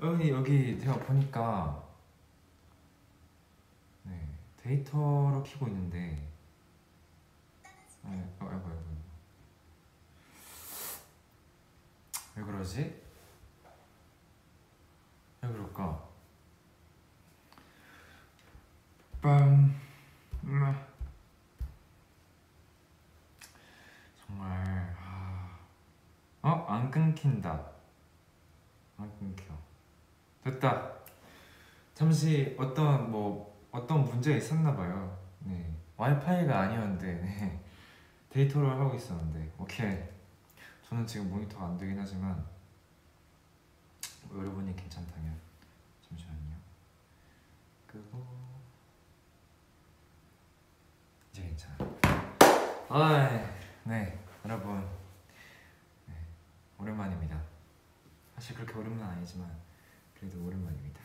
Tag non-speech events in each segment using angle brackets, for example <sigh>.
여기 여기 제가 보니까 네 데이터로 키고 있는데 네, 어, 아이고 아이고 왜 그러지? 왜 그럴까? 빰 음. 정말 아... 어? 안 끊긴다 안 끊겨 됐다. 잠시 어떤 뭐 어떤 문제가 있었나 봐요. 네. 와이파이가 아니었는데 네. 데이터를 하고 있었는데. 오케이. 저는 지금 모니터가 안 되긴 하지만 여러분이 괜찮다면 잠시만요. 끄고 이제 괜찮아. 아 네. 여러분. 네, 오랜만입니다. 사실 그렇게 오랜만 아니지만 그래도 오랜만입니다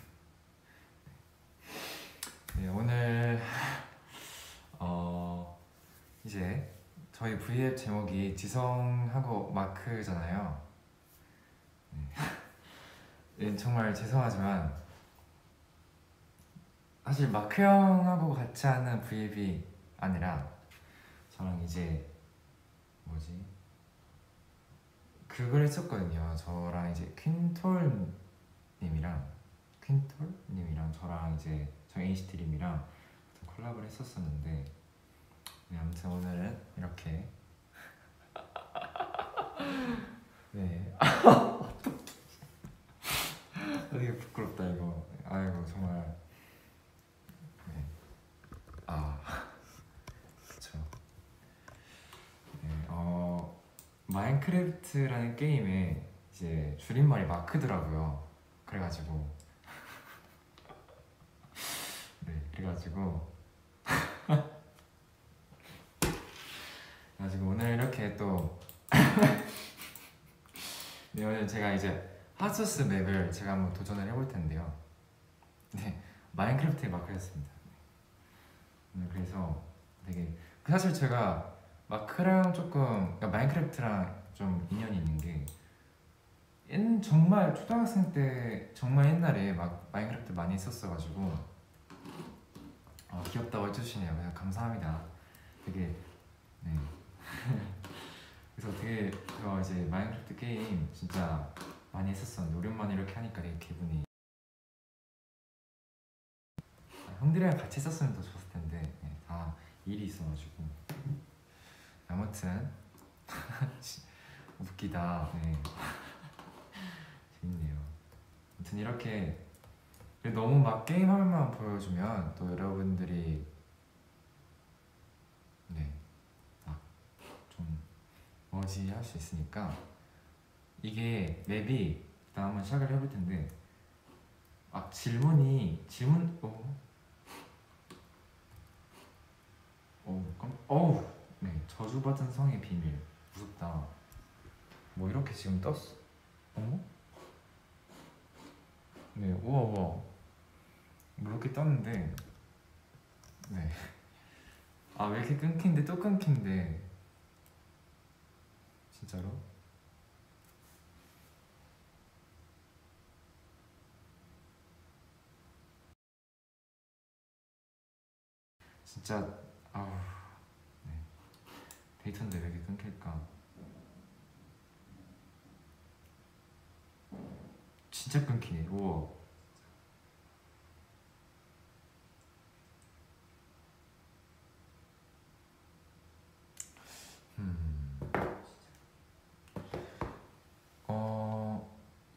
네, 오늘 어 이제 저희 V앱 제목이 지성하고 마크잖아요. 네. 네, <laughs> 정말 죄송하지만 사실 마크 형하고 같이 하는 V앱이 아니라 저랑 이제 뭐지 그걸 했었거든요. 저랑 이제 퀸톨 님이랑 퀸톨 님이랑 저랑 이제 저희 NCT 드림이랑 콜라보를 했었었는데 네, 아무튼 오늘은 이렇게. <laughs> 네. <laughs> 되게 부끄럽다 이거. 아이고 정말. 네. 아. <laughs> 그쵸. 네, 어 마인크래프트라는 게임에 이제 줄임말이 마크더라고요 그래가지고 <laughs> 네 그래가지고 <laughs> 가지고 오늘 이렇게 또 <laughs> 네, 오늘 제가 이제 핫소스 맵을 제가 한번 도전을 해볼 텐데요. 네, 마인크래프트의 마크였습니다. 네, 그래서 되게 그 사실 제가 마크랑 조금 그러니까 마인크래프트랑 좀 인연이 있는 게 옛, 정말 초등학생 때 정말 옛날에 막 마인크래프트 많이 했었어가지고 어, 귀엽다고 해주시네요. 감사합니다. 되게 네. <laughs> 그래서 되게 저 이제 마인크래프트 게임 진짜 많이 했었었는데 오랜만에 이렇게 하니까 되게 기분이 아, 형들이랑 같이 했었으면 더 좋았을 텐데 네, 다 일이 있어가지고 아무튼 <laughs> 웃기다 네. 재밌네요. 아무튼 이렇게 너무 막 게임 화면만 보여주면 또 여러분들이 네. 뭐지 할 수 있으니까 이게 맵이 일단 한번 시작을 해볼 텐데. 아 질문이 질문 어? 어, 깜, 어우 네. 저주받은 성의 비밀. 무섭다. 뭐 이렇게 지금 떴어 어? 네 우와 우와 뭐 이렇게 떴는데 네 아 왜 이렇게 끊긴데 또 끊긴데 진짜로? 진짜 아우 네. 데이트인데 왜 이렇게 끊길까? 진짜 끊기네. 우와.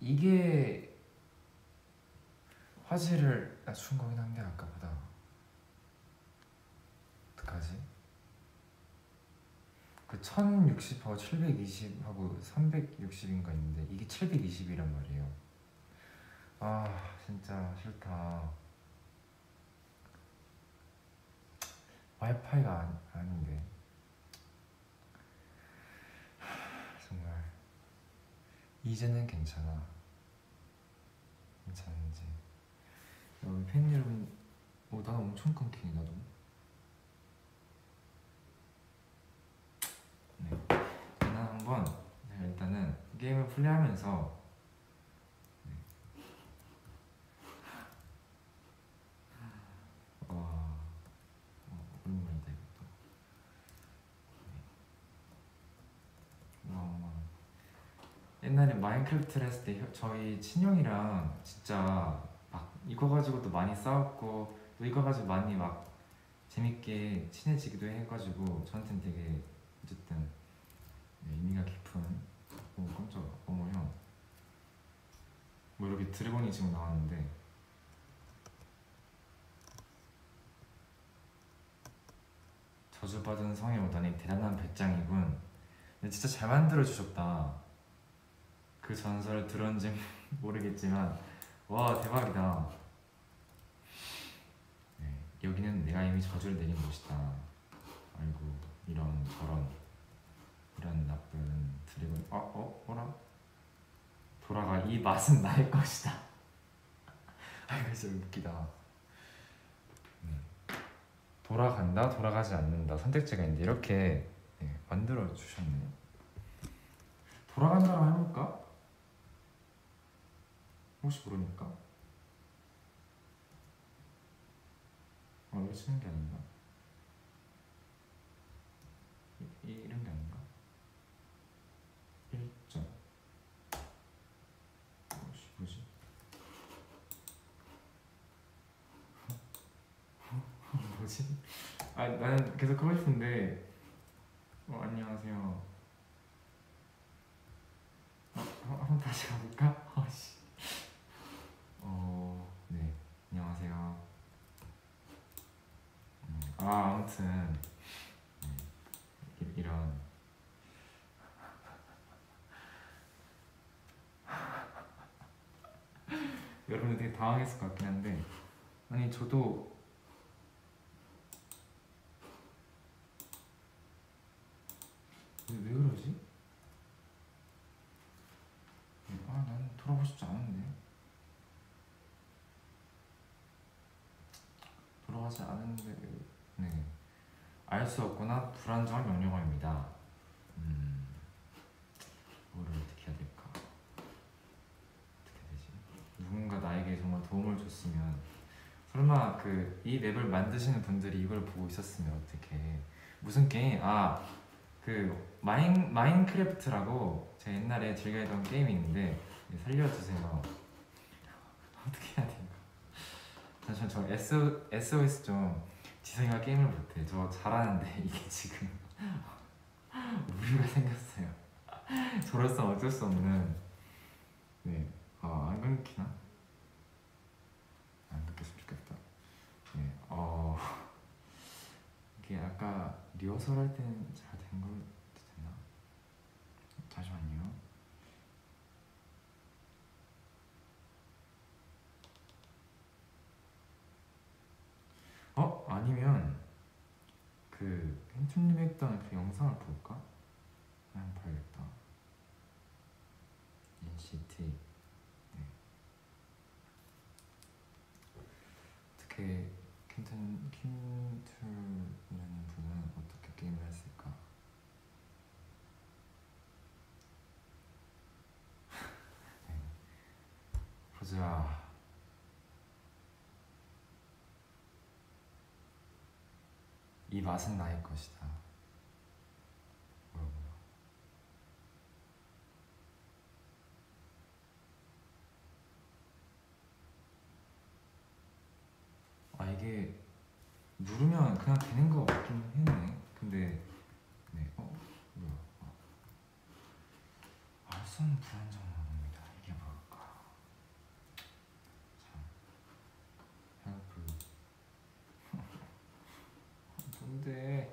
이게 화질을 낮춘 거긴 한데 아까보다 어떡하지? 그 1060하고 720하고 360인가 있는데 이게 720이란 말이에요 아 진짜 싫다. 와이파이가 아니, 아닌데. 정말. 이제는 괜찮아. 괜찮은지. 여기 팬 여러분 어, 나 엄청 끊기네 나도 네. 저는 한번 일단은 게임을 플레이하면서 네. 옛날에 마인크래프트를 했을 때 혀- 저희 친형이랑 진짜 막 이거 가지고도 많이 싸웠고 또 이거 가지고 많이 막 재밌게 친해지기도 해가지고 저한테는 되게 어쨌든 네, 의미가 깊은 오 깜짝아 어머 형뭐 이렇게 드래곤이 지금 나왔는데. 저주받은 성에 오다니 대단한 배짱이군. 진짜 잘 만들어 주셨다 그 전설을 들었는지 <laughs> 모르겠지만 와 대박이다 네, 여기는 내가 이미 저주를 내린 곳이다 아이고 이런 저런 이런 나쁜 드래곤 어? 어? 어라? 돌아가 이 맛은 나의 것이다 <laughs> 아이고 진짜 웃기다 네. 돌아간다 돌아가지 않는다 선택지가 있는데 이렇게 네, 만들어 주셨네요 돌아간다고 해볼까? 혹시 모르니까 어 이거 치는 게 아닌가? 이, 이- 이런 게 아닌가? 1점 뭐지 뭐지? <laughs> 뭐지? 아 나는 계속 하고 싶은데 어 안녕하세요 어, 어, 한번 다시 가볼까? 아씨 어, 네, 안녕하세요. 음, 아, 아무튼 네, 이- 이런 <laughs> 여러분들 되게 당황했을 것 같긴 한데 아니 저도 왜, 왜 그러지? 아, 난 돌아보고 싶지 않은데. 돌아가지 않은데 네. 알 수 없거나 불안정한 명령어입니다. 음, 뭐를 어떻게 해야 될까? 어떻게 되지? 누군가 나에게 정말 도움을 줬으면 설마 그 이 맵을 만드시는 분들이 이걸 보고 있었으면 어떻게 무슨 게임? 아, 그 마인 마인크래프트라고 제가 옛날에 즐겨했던 게임이 있는데 네, 살려주세요. 어떻게 해야 될까? 잠시만 저 SO, SOS 좀 지성이가 게임을 못해. 저 잘하는데 <laughs> 이게 지금 <laughs> 무리가 생겼어요. <laughs> 저로서 어쩔 수 없는. 네아안 끊기나? 안 끊겼으면 좋겠다. 네 어 이게 아까 리허설 할 때는 잘 된 걸 됐나? 잠시만요 어? 아니면 그 hentu님 했던 그 영상을 볼까? 한번 봐야겠다 NCT 네. 어떻게 켄튼 킨툴이라는 분은 어떻게 게임을 했을까? 네. 보자 이 맛은 나의 것이다. 뭐라고요? 아 이게 누르면 그냥 되는 거 같긴 했네. 근데 네, 어 뭐야? 어. 알선 불안정합니다. 이게 뭘까? 참, 헬프. 뭔데?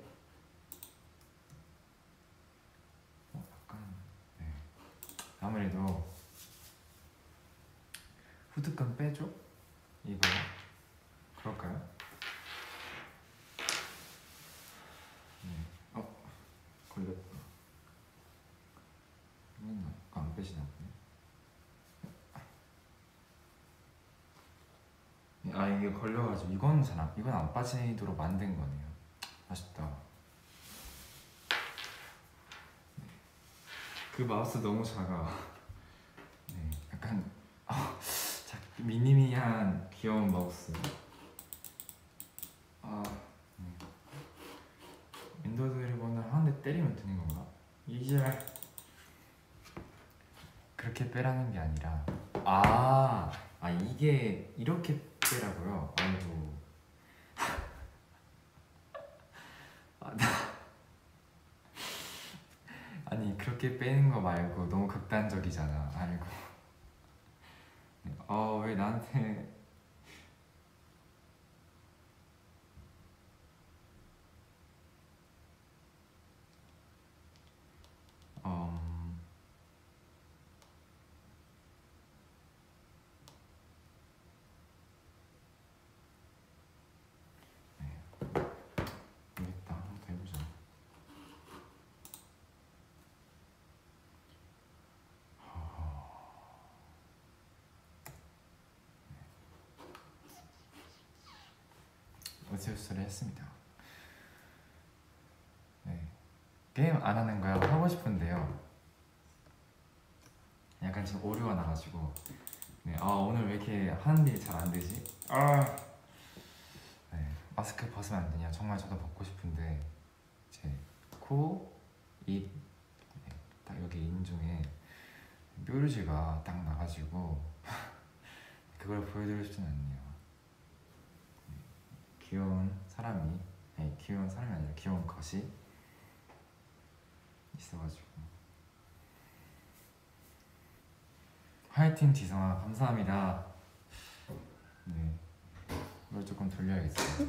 어, 약간 네. 아무래도 후드끈 빼줘? 이거 그럴까요? 네. 어 걸렸다. 맨날 안 빼시나 보네. 네, 아 이게 걸려가지고 이건 잘안 이건 안 빠지도록 만든 거네요. 아쉽다. 네. 그 마우스 너무 작아. 네, 약간 아, 작, 미니미한 귀여운 마우스. 아, 네. 윈도우 드리버는 한대 때리면 되는 건가? 이제 그렇게 빼라는 게 아니라 아, 아 이게 이렇게 빼라고요? 아이고 <laughs> 아, 나... 아니 그렇게 빼는 거 말고 너무 극단적이잖아 아이고 어 왜 나한테 음... 네. 모르겠다. 한번 더 해보자. 어 세우스를 했습니다. 네. 게임 안 하는 거요 하고 싶은데요. 약간 지금 오류가 나가지고 네, 아 오늘 왜 이렇게 하는 일이 잘 안 되지? 아, 네, 마스크 벗으면 안 되냐? 정말 저도 벗고 싶은데 제 코, 입, 네, 딱 여기 인중에 뾰루지가 딱 나가지고 <laughs> 그걸 보여드리고 싶진 않네요. 네, 귀여운 사람이, 아니 귀여운 사람이 아니라 귀여운 것이 있어가지고. 화이팅 지성아 감사합니다. 네, 이걸 조금 돌려야겠어요.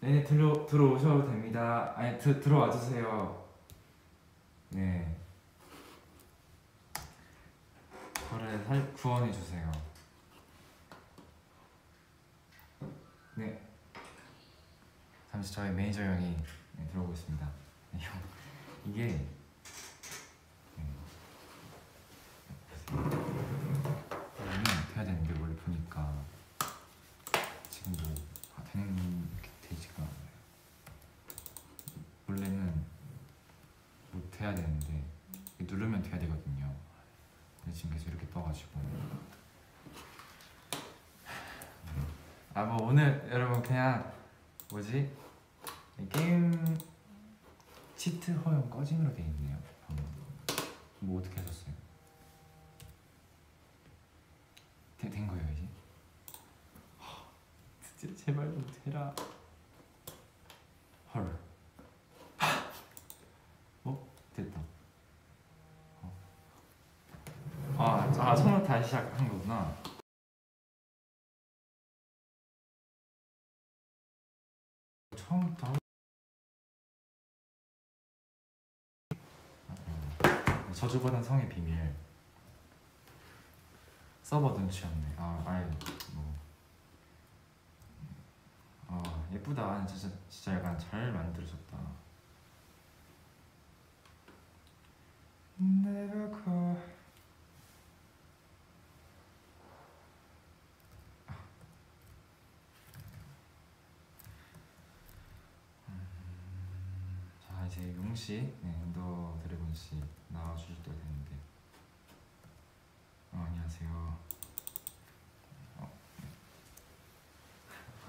네, 들어 들어오셔도 됩니다. 아니 드, 들어와 주세요. 네, 저를 살 구원해 주세요. 네, 잠시 저희 매니저 형이 네, 들어오고 있습니다. 네, 형, 이게 원래 돼야 되는데 원래 보니까 지금 뭐 아, 되는 게 되지가 않아요. 원래는 뭐 돼야 되는데 누르면 돼야 되거든요. 근데 지금 계속 이렇게 떠가지고 아 뭐 오늘 여러분 그냥 뭐지 게임 치트 허용 꺼짐으로 돼 있네요. 방금. 뭐 어떻게 하셨어요? 되, 된 거예요 이제? 진짜 제발 좀 되라 헐 어? 됐다 어. 아, 아 처음부터 다시 시작한 거구나 처음부터 하고 아, 저주받은 성의 비밀 서버 눈치였네. 아, 아예 뭐. 아, 예쁘다. 진짜 진짜 약간 잘 만들어졌다. Never call. 이제 용씨, 네, 엔더 드래곤 씨 나와주실 때가 됐는데. 어, 안녕하세요. 어, 네.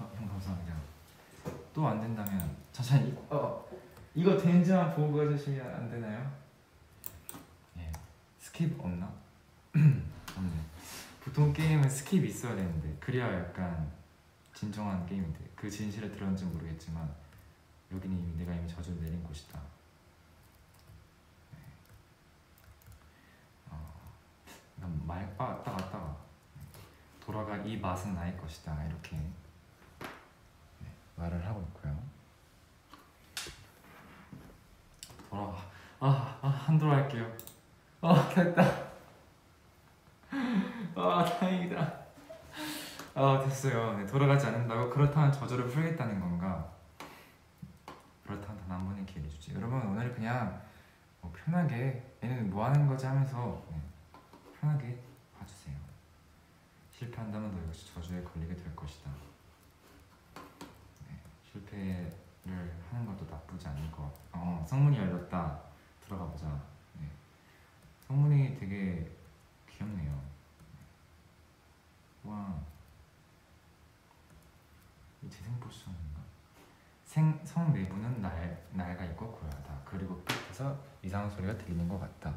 <laughs> 어, 형 감사합니다. 또 안 된다면 천천히 어 이거 되는지만 보고 가주시면 안 되나요? 예 skip 없나? <clears throat> 보통 게임은 skip 있어야 되는데 그래야 약간 진정한 게임인데 그 진실을 들었는지 모르겠지만 여기는 이미 내가 이미 저주를 내린 곳이다. 말빠 왔다 갔다가 돌아가 이 맛은 나의 것이다 이렇게 네, 말을 하고 있고요. 돌아가 아, 아 한도로 할게요. 아 됐다. 아 다행이다. 아 됐어요. 네, 돌아가지 않는다고 그렇다면 저주를 풀겠다는 건가? 그렇다면 단한 번의 기회를 주지. 여러분 오늘 그냥 뭐 편하게 얘는 뭐 하는 거지 하면서 네, 편하게 봐주세요. 실패한다면 너 역시 저주에 걸리게 될 것이다. 네, 실패를 하는 것도 나쁘지 않을 것. 어, 성문이 열렸다. 들어가 보자. 네. 성문이 되게 귀엽네요. 와, 이 재생 포션인가? 생, 성 내부는 날, 날가 있고 고요하다. 그리고 끝에서 이상한 소리가 들리는 것 같다.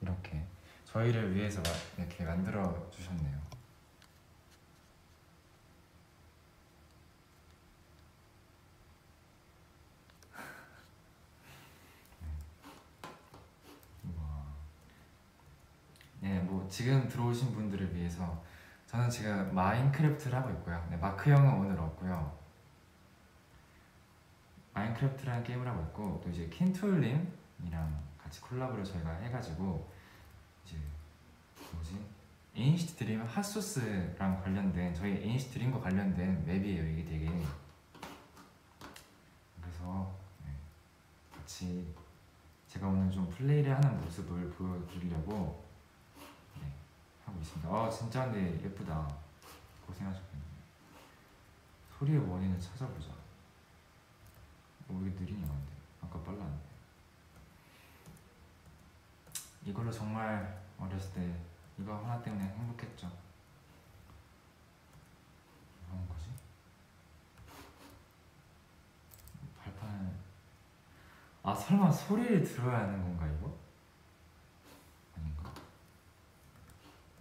이렇게 저희를 위해서 마- 이렇게 만들어 주셨네요. <laughs> 우와. 네, 뭐 지금 들어오신 분들을 위해서 저는 지금 마인크래프트를 하고 있고요. 네, 마크 형은 오늘 없고요. 마인크래프트라는 게임을 하고 있고 또 이제 킨툴님이랑 같이 콜라보를 저희가 해가지고 이제 뭐지 NCT DREAM Hot Sauce랑 관련된 저희 NCT DREAM과 관련된 map이에요 이게 되게 그래서 네, 같이 제가 오늘 좀 플레이를 하는 모습을 보여드리려고 네, 하고 있습니다. 아 진짜 근데 예쁘다. 고생하셨겠네요. 소리의 원인을 찾아보자. 어, 이게 느리냐 근데 아까 빨랐는데. 이걸로 정말 어렸을 때 이거 하나 때문에 행복했죠. 뭐 하는 거지? 발판을 아 설마 소리를 들어야 하는 건가 이거? 아닌가?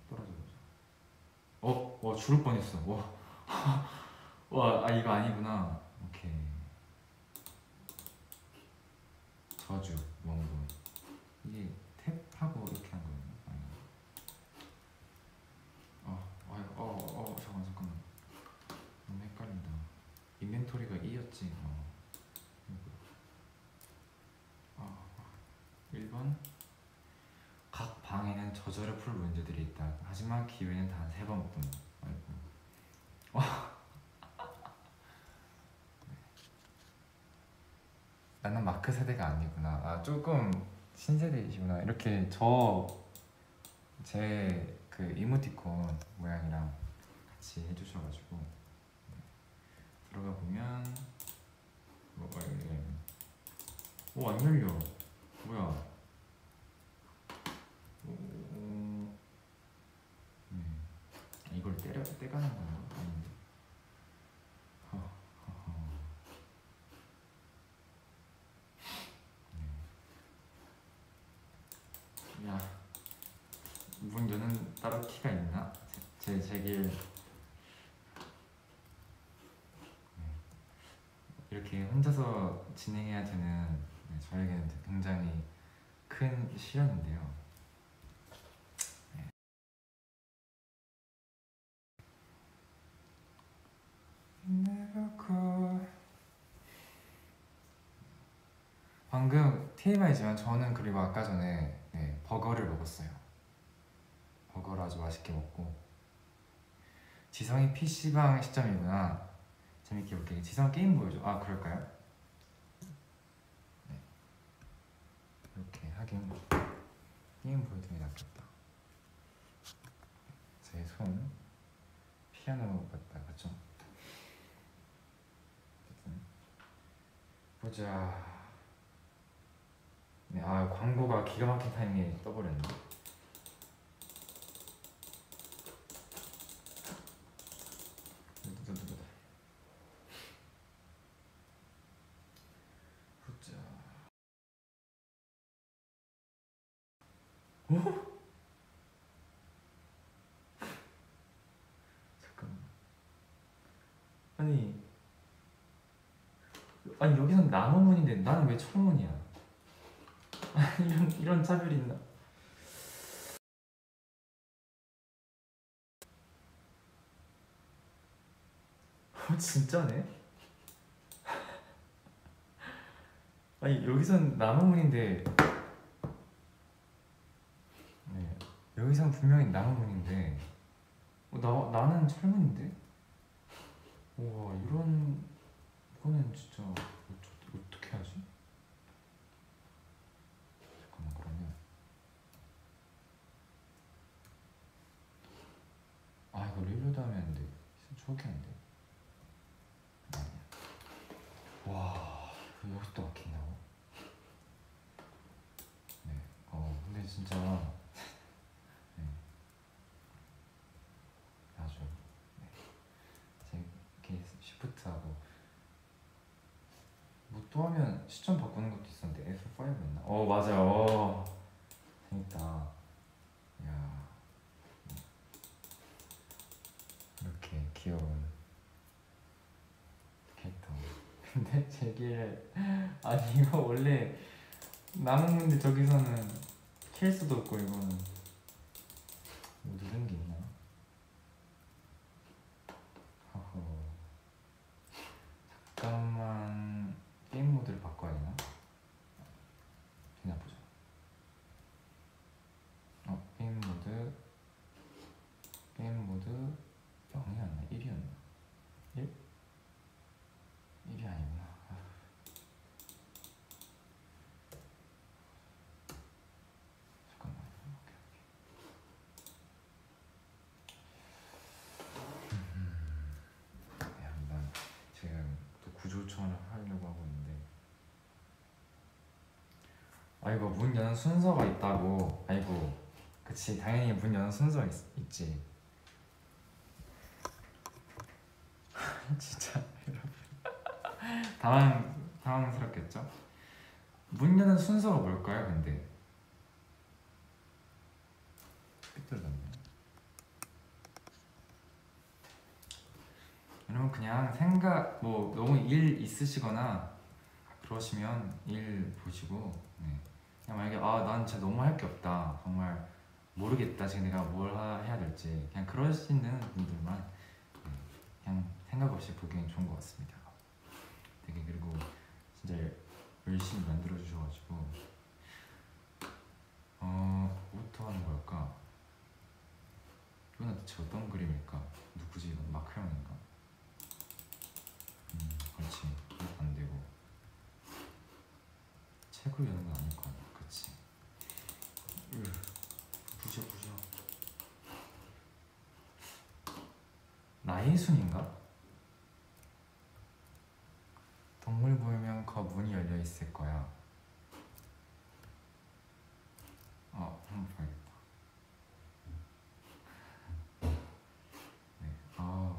떨어져 보자. 어, 어 죽을 뻔했어. 와, <laughs> 와, 아 이거 아니구나. 오케이. 저주 원본 이게 탭하고 이렇게 한 거예요? 아니. 어, 어, 어, 어, 잠깐 잠깐만. 너무 헷갈린다. 인벤토리가 2였지. 어. 어, 1번 각 방에는 저절을 풀 문제들이 있다. 하지만 기회는 단세 번뿐. 아이고. 나는 마크 세대가 아니구나. 아 조금 신세대이시구나. 이렇게 저 제 그 이모티콘 모양이랑 같이 해주셔가지고 네. 들어가 보면 뭐가 이게 오안 열려. 뭐야? 오, 오, 네. 이걸 때려 떼가는 건가? 아닌데. 허, 허허. 네. 야, 문 키가 있나? 제 제길 네. 이렇게 혼자서 진행해야 되는 네, 저에게는 굉장히 큰 시련인데요. 네. 방금 TMI지만 저는 그리고 아까 전에 네, 버거를 먹었어요. 버거를 아주 맛있게 먹고 지성이 PC방 시점이구나. 재밌게 볼게. 지성 게임 보여줘. 아 그럴까요? 네. 이렇게 하긴 게임 보여드리는 게 낫겠다. 제 손 피아노 같다? 어쨌든 보자. 네, 아 광고가 기가 막힌 타이밍에 떠버렸네. 두두두두두. 보자. 어? 잠깐만. 아니, 아니 여기선 나무문인데 나는 왜 청문이야? 이런 이런 차별이 있나? 어 진짜네? 아니 여기선 나무문인데 네 여기선 분명히 나무문인데 어, 나 나는 철문인데? 와 이런 이거는 진짜 시점 바꾸는 것도 있었는데 F5였나? 어 맞아요 어, 재밌다. 야. 이렇게 귀여운 캐릭터. <laughs> 근데 제길 아니 이거 원래 나무 문데 저기서는 킬 수도 없고 이거는. 여는 순서가 있다고 아이고 그치 당연히 문 여는 순서가 있, 있지 <laughs> 진짜 여러분 당황 당황스럽겠죠? 문 여는 순서가 뭘까요? 근데 삐뚤었네. 여러분 그냥 생각 뭐 너무 일 있으시거나 그러시면 일 보시고 네. 만약에 아 난 진짜 너무 할 게 없다 정말 모르겠다 지금 내가 뭘 하- 해야 될지 그냥 그러시는 분들만 네. 그냥 생각 없이 보기엔 좋은 것 같습니다. 되게 그리고 진짜 열심히 만들어 주셔가지고 어 뭐부터 하는 걸까? 이거는 대체 어떤 그림일까? 누구지 이건 마크형인가? 음 그렇지 이거 안 되고 책으로 여는 건 아닐 거 아니야, 으, 부셔 부셔 나의 순인가? 동물 보이면 거 문이 열려 있을 거야. 어, 한번 봐야겠다. 네, 아,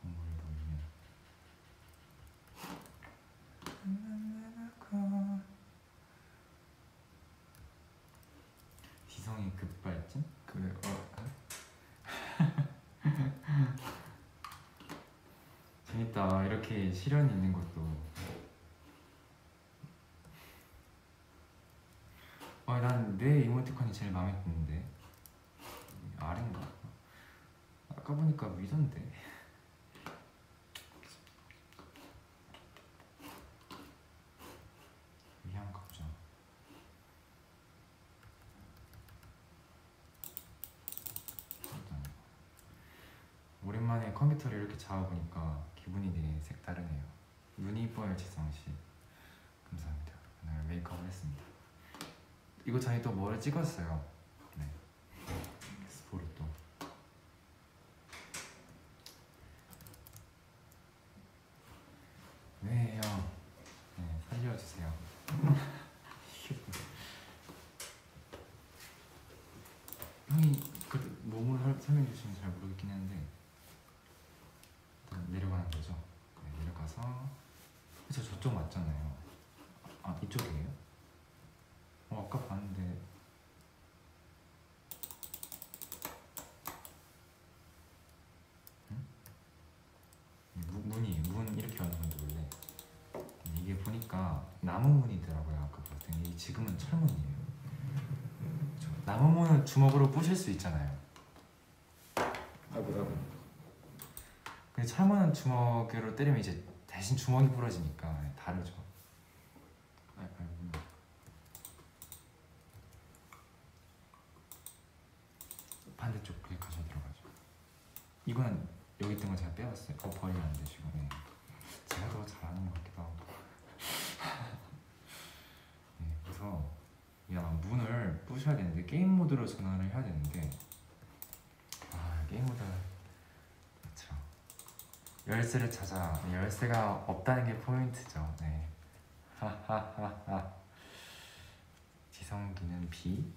동물 보이면. 지성이 급발진? 그 어. 재밌다. 이렇게 시련이 있는 것도. 어, 난내 이모티콘이 제일 마음에 드는데. 아래인가? 아까 보니까 위던데. 위 한번 가보자. 일단 오랜만에 컴퓨터를 이렇게 잡아보니까 기분이 되게 색다르네요. 눈이 이뻐요 지성씨. 감사합니다. 오늘 메이크업을 했습니다. 이거 전에 또 뭐를 찍었어요. 네. 스포를 또. 왜요? 네, 살려주세요. 형이 그 몸을 설- 설명해 주시면 잘 모르겠긴 했는데 일단 내려가는 거죠. 네, 내려가서 그쵸 저쪽 맞잖아요. 아 이쪽이에요? 어 아까 봤는데 응? 문- 문이 문 이렇게 여는 건지 원래 이게 보니까 나무 문이더라고요 아까 봤더니 지금은 철문이에요. 저 나무 문은 주먹으로 부실 수 있잖아요. 아이고 아이고. 근데 철문은 주먹으로 때리면 이제 대신 주먹이 부러지니까 네, 다르죠. 아이고, 아이고. 반대쪽 클릭하셔야 들어가죠. 이거는 여기 있던 거 제가 빼왔어요. 그거 버리면 안 되시고. 네. 제가 더 잘하는 것 같기도 하고. 네, 그래서 야 문을 부셔야되는데 게임 모드로 전환을 해야 되는데 아 게임 모드 그렇죠. 열쇠를 찾아 열쇠가 없다는 게 포인트죠. 네. 지성기는 B.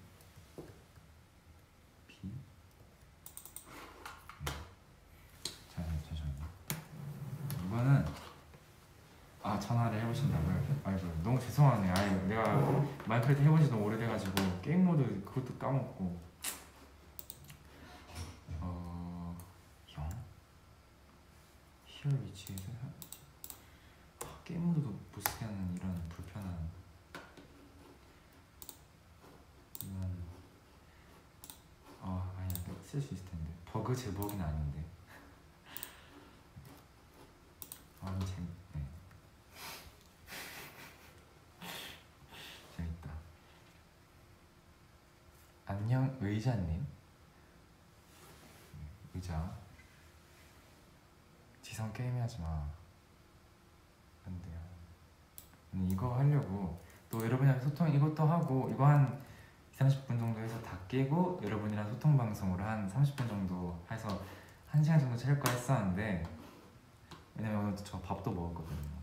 B. 네. 자, 잠시만요. 이거는 아 전화를 해보신다고요? 아이고 너무 죄송하네. 아이 내가 마인크래프트 해본 지 너무 오래돼가지고 게임 모드 그것도 까먹고. 어, 영. 히어 위치에서 게임모드도 못 쓰게 하는 이런 불편한 이런 아 아니야. 쓸 수 있을 텐데. 버그 제보는 아닌데. <laughs> 아 재밌 네. <laughs> 재밌다. 안녕 의자님. 의자 지성 게임 하지 마 안 돼요. 오늘 이거 하려고 또 여러분이랑 소통 이것도 하고 이거 한 2, 30분 정도 해서 다 깨고 여러분이랑 소통 방송으로 한 30분 정도 해서 1시간 정도 찰까 했었는데 왜냐면 오늘 저 밥도 먹었거든요.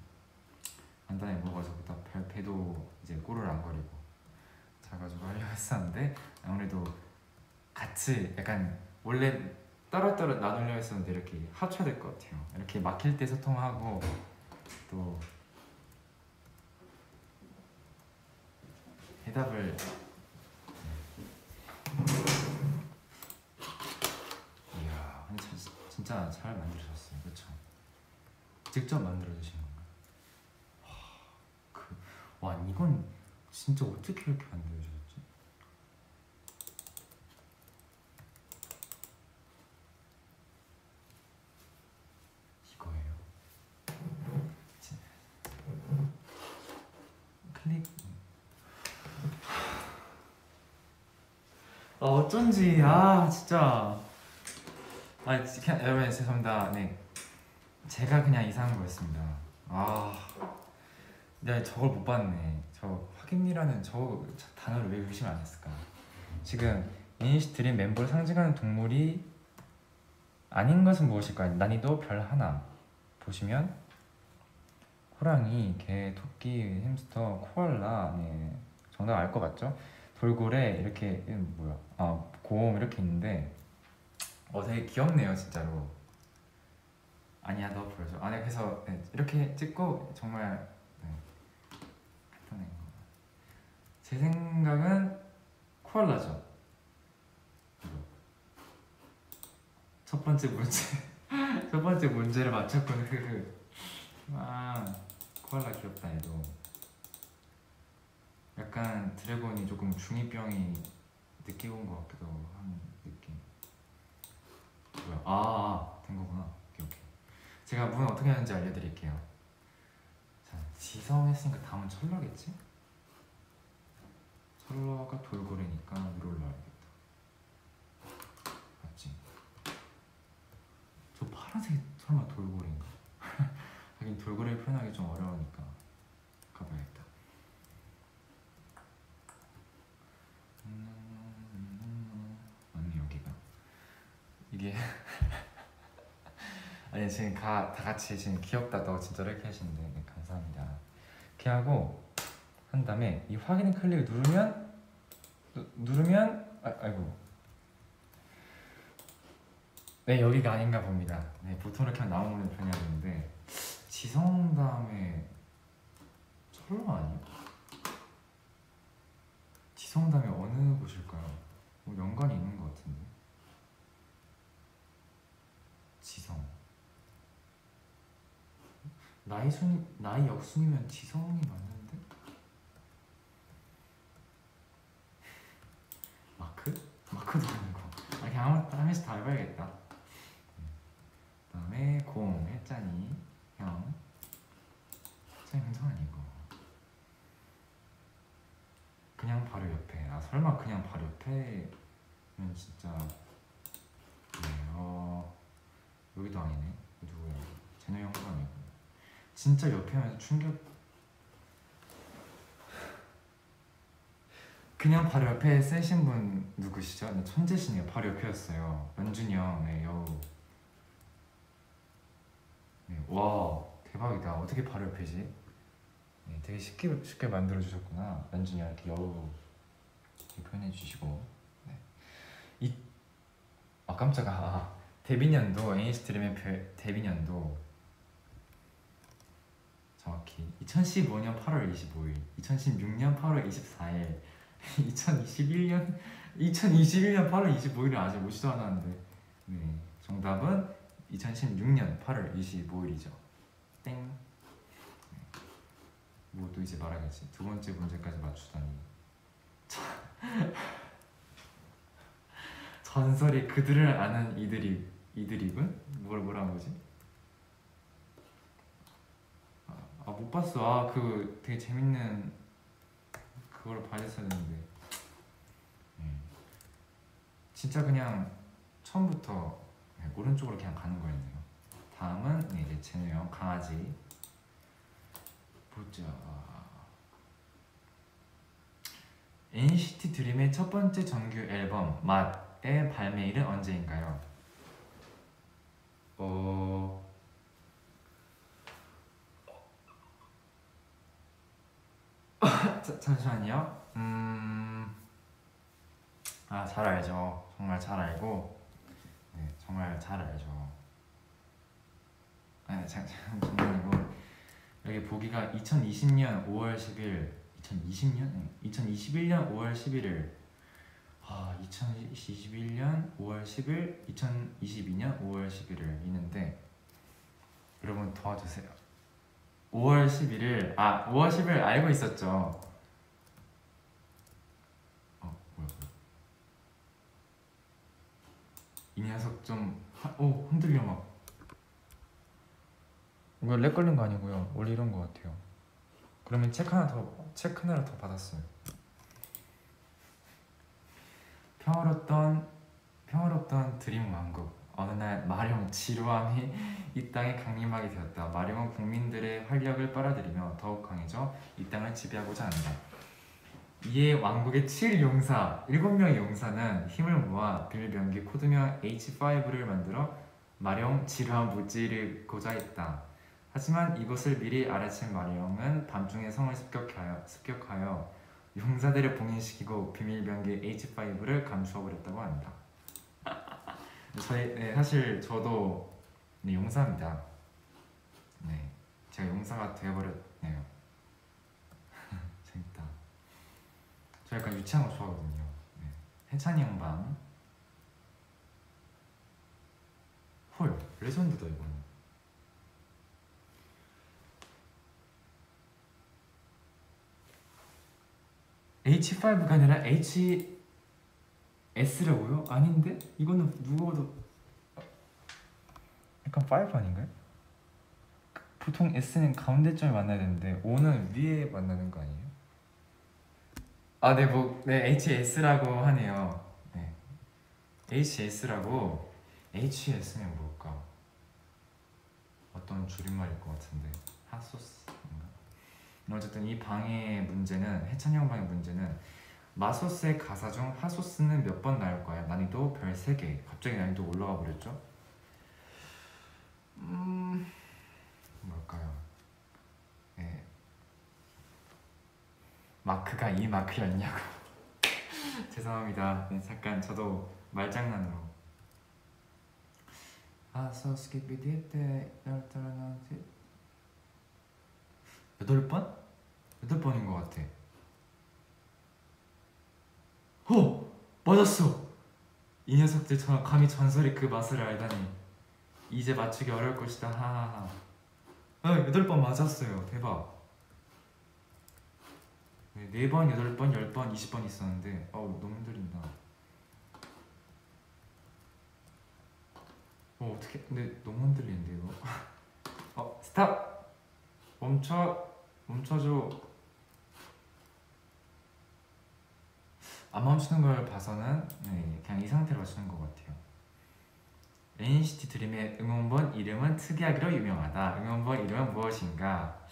간단히 먹어서 그다 배, 배도 이제 꼬를 안 거리고 자가지고 하려고 했었는데 아무래도 같이 약간 원래 따로따로 나누려 했었는데 이렇게 합쳐야 될 것 같아요 이렇게 막힐 때 소통하고 또 해답을 이야 아니, 자, 진짜 잘 만드셨어요 그렇죠 직접 만들어 주신 건가요? 그, 와 이건 진짜 어떻게 이렇게? 이거예요 지- 클릭 아 어쩐지 아 진짜. 아 지- 그냥 여러분 죄송합니다. 네. 제가 그냥 이상한 거였습니다. 아. 내가 저걸 못 봤네. 저 확인이라는 저 단어를 왜 의심 안 했을까. 지금 이니시 드림 멤버를 상징하는 동물이 아닌 것은 무엇일까요? 난이도 별 하나. 보시면 호랑이, 개, 토끼, 햄스터, 코알라. 네. 정답 알 것 같죠? 돌고래 이렇게 이건 뭐야? 아곰 이렇게 있는데 어 되게 귀엽네요 진짜로. 아니야 너 보여줘. 아 네 그래서 네, 이렇게 찍고 정말 네. 제 생각은 코알라죠. 첫 번째 문제 <laughs> 첫 번째 문제를 맞췄군 흐흐. 아 코알라 귀엽다 얘도. 약간 드래곤이 조금 중이병이 늦게 온 것 같기도 한 느낌. 뭐야? 아, 아, 된 거구나. 오케이, 오케이. 제가 문 어떻게 하는지 알려드릴게요. 자, 지성 했으니까 다음은 철러겠지? 철러가 돌고래니까 위로 올라가야겠다. 맞지? 저 파란색이 설마 돌고래인가? <laughs> 하긴 돌고래 표현하기 좀 어려우니까 가봐야겠다. 맞네 여기가 이게. <laughs> 아니 지금 가, 다 같이 지금 귀엽다고 진짜 이렇게 하시는데 네, 감사합니다. 이렇게 하고 한 다음에 이 확인 클릭을 누르면 누, 누르면 아, 아이고. 네 여기가 아닌가 봅니다. 네 보통 이렇게 나오는 편이 아닌데 지성 다음에 철로 아니에요? 지성 다음에 어느 곳일까요? 뭐 연관이 있는 것 같은데 지성 나이 순위 나이 역순이면 지성이 맞는데? 마크? 마크도 아니고 아 그냥 한 명씩 다 해봐야겠다. 그다음에 공 했자니 형. 짱이 형성 아니고. 그냥 바로 옆에. 아 설마 그냥 바로 옆에면 진짜 네 어 여기도 아니네 누구야 제노 형도 아니고 진짜 옆에 하면 충격 그냥 바로 옆에 쓰신 분 누구시죠? 나 천재시네요 바로 옆에였어요 연준이 형 네, 여우 네, 와 대박이다 어떻게 바로 옆에지? 네, 되게 쉽게 쉽게 만들어 주셨구나. 연준이 이렇게 여우 이렇게 표현해 주시고. 네. 이, 아 깜짝아. 아, 데뷔년도 애니스트림의 별- 데뷔년도 정확히 2015년 8월 25일, 2016년 8월 24일, 2021년 2021년 8월 25일은 아직 오지도 않았는데, 네 정답은 2016년 8월 25일이죠. 땡. 네. 뭐또 이제 말하겠지 두 번째 문제까지 맞추다니 <laughs> 전설이 그들을 아는 이들이 이들이군 뭘 뭐라는 거지? 아 못 봤어. 아 그 되게 재밌는 그걸 봐야했어야 되는데. 음. 진짜 그냥 처음부터 네, 오른쪽으로 그냥 가는 거였네요. 다음은 네, 이제 제노 형 강아지. 보자. NCT 드림의 첫 번째 정규 앨범 맛의 발매일은 언제인가요? 어... 자, 잠시만요. 음... 아, 잘 알죠. 정말 잘 알고. 네, 정말 잘 알죠. 아, 장, 장, 장난이고. 여기 보기가 2020년 5월 10일, 2020년? 네, 2021년 5월 11일. 아, 2021년 5월 10일, 2022년 5월 11일 있는데 여러분 도와주세요. 5월 11일, 아, 5월 10일 알고 있었죠. 어, 뭐야, 뭐야. 이 녀석 좀, 하, 오, 흔들려 막. 이거 렉 걸린 거 아니고요. 원래 이런 거 같아요. 그러면 책 하나 더, 책 하나를 더 받았어요. 평화롭던 평화롭던 드림 왕국 어느 날 마룡 지루함이 이 땅에 강림하게 되었다. 마룡은 국민들의 활력을 빨아들이며 더욱 강해져 이 땅을 지배하고자 한다. 이에 왕국의 7용사, 7명의 용사는 힘을 모아 비밀병기 코드명 H5를 만들어 마룡 지루함 무찌르고자 했다. 하지만 이것을 미리 알아챈 마룡은 밤중에 성을 습격하여, 습격하여 용사들을 봉인시키고 비밀병기 H5를 감추어버렸다고 합니다. <laughs> 저희 네, 사실 저도 네, 용사입니다. 네, 제가 용사가 되어버렸네요. 재밌다. 저 약간 유치한 거 좋아하거든요. 네. 해찬이 형방. 헐, 레전드다 이거는. H5가 아니라 HS라고요? 아닌데? 이거는 누가 봐도 약간 5 아닌가요? 보통 S는 가운데점에 만나야 되는데 O는 위에 만나는 거 아니에요? 아, 네, 뭐, 네, HS라고 하네요. 네, HS라고 HS는 뭘까? 어떤 줄임말일 것 같은데 핫소스 어쨌든 이 방의 문제는 해찬형 방의 문제는 마소스의 가사 중 하소스는 몇 번 나올까요? 난이도 별 3개 갑자기 난이도 올라가 버렸죠? 음... 뭘까요? 마크가 이 마크였냐고. <laughs> 죄송합니다. 네, 잠깐 저도 말장난으로. 하소스키비디때 여덟 번? 여덟 번인 것 같아. 어! 맞았어! 이 녀석들 저 감히 전설의 그 맛을 알다니. 이제 맞추기 어려울 것이다. 하하하. 아 여덟 번 맞았어요. 대박 네 번, 여덟 번, 열 번, 이십 번 있었는데 어우 너무 흔들린다 어 어떻게 근데 너무 흔들리는데 이거 <laughs> 어 스탑 멈춰 멈춰줘 안 멈추는 걸 봐서는 네, 그냥 이 상태로 맞추는 것 같아요. NCT 드림의 응원번 이름은 특이하기로 유명하다. 응원번 이름은 무엇인가?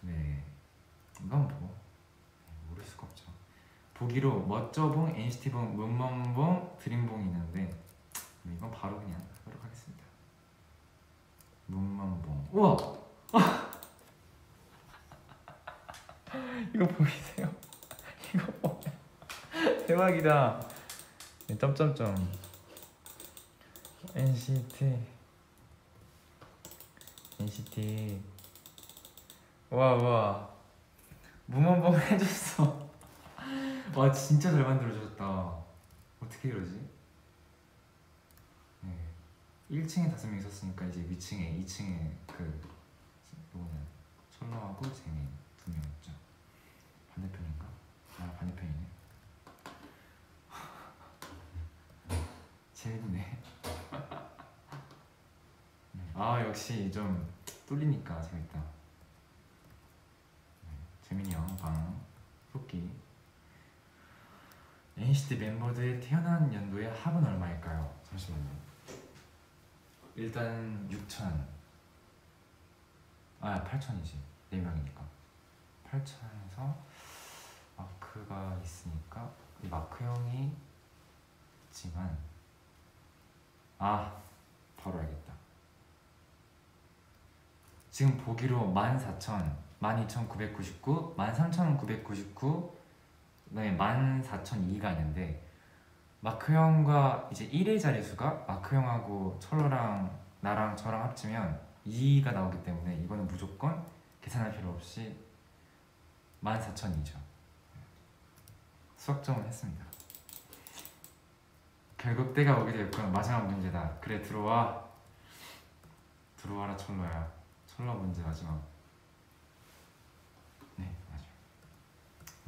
네, 이건 뭐 네. 보기로 멋져봉, NCT봉, 문먼봉, 드림봉이 있는데 네, 이건 바로 그냥 하도록 하겠습니다. 문먼봉. 우와! <laughs> 이거 보이세요? <laughs> 이거? <laughs> 대박이다. 네, 점점점. NCT. NCT. 와, 와. 무만봉 해줬어. 와, 진짜 잘 만들어줬다. 어떻게 이러지? 네. 1층에 다섯 명 있었으니까 이제 위층에 2층에 그, 이거는 철로하고 재민 두명 있죠. 반대편인가? 아 반대편이네. <laughs> 재밌네. 아 역시 좀 뚫리니까 재밌다. 네, 재민이 형 방, 토끼. NCT 멤버들의 태어난 연도의 합은 얼마일까요? 잠시만요. 일단 6천. 아 8천이지. 4 명이니까. 8천에서 마크가 있으니까 이 마크 형이 있지만 아 바로 알겠다. 지금 보기로 14,000, 12,999, 13,999, 그다음에 14,002가 있는데 마크 형과 이제 1의 자릿수가 마크 형하고 철러랑 나랑 저랑 합치면 2가 나오기 때문에 이거는 무조건 계산할 필요 없이 14,002죠. 수학점은 했습니다. 결국 때가 오게 됐군. 마지막 문제다. 그래 들어와. 들어와라 천러야. 천러 문제 마지막. 네 맞아.